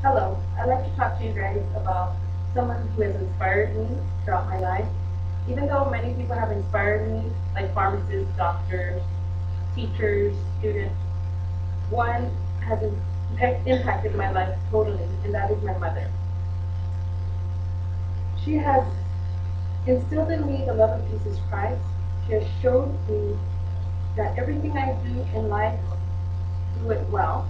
Hello, I'd like to talk to you guys about someone who has inspired me throughout my life. Even though many people have inspired me, like pharmacists, doctors, teachers, students, one has impacted my life totally, and that is my mother. She has instilled in me the love of Jesus Christ. She has showed me that everything I do in life, do it well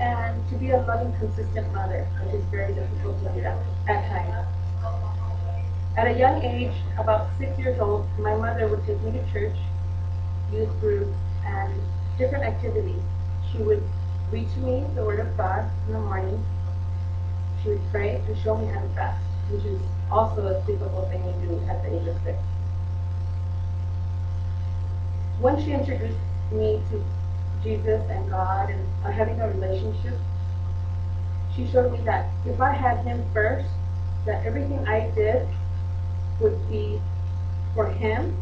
and to be a loving, consistent mother, which is very difficult to do at, times. At a young age, about six years old, my mother would take me to church, youth group, and different activities. She would read to me the Word of God in the morning. She would pray and show me how to fast, which is also a difficult thing to do at the age of six. When she introduced me to Jesus and God and uh, having a relationship, she showed me that if I had Him first, that everything I did would be for Him.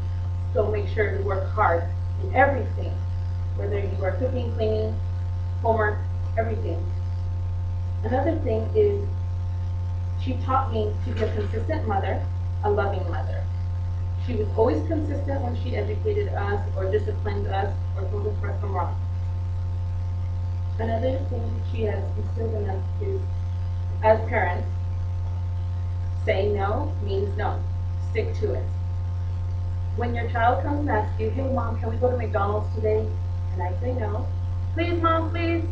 So make sure you work hard in everything, whether you are cooking, cleaning, homework, everything. Another thing is she taught me to be a consistent mother, a loving mother. She was always consistent when she educated us or disciplined us or told us right from wrong. Another thing she has instilled in us is, as parents, say no means no. Stick to it. When your child comes and asks you, hey mom, can we go to McDonald's today? And I say no. Please mom, please.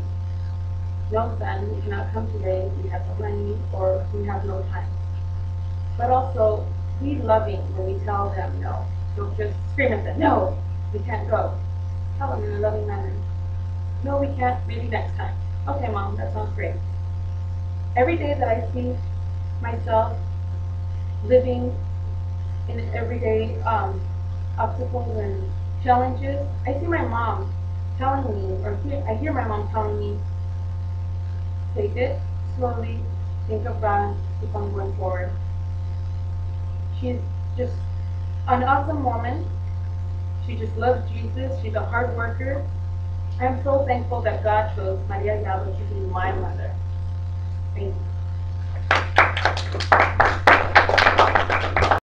No son, we cannot come today. We have no money or we have no time. But also, be loving when we tell them no. Don't just scream at them, no, we can't go. Tell them in a loving manner. No, we can't, maybe next time. Okay, mom, that sounds great. Every day that I see myself living in everyday um, obstacles and challenges, I see my mom telling me, or hear, I hear my mom telling me, take it slowly, think of God, keep on going forward. She's just an awesome woman. She just loves Jesus. She's a hard worker. I'm so thankful that God chose Maria Gallo to be my mother. Thank you.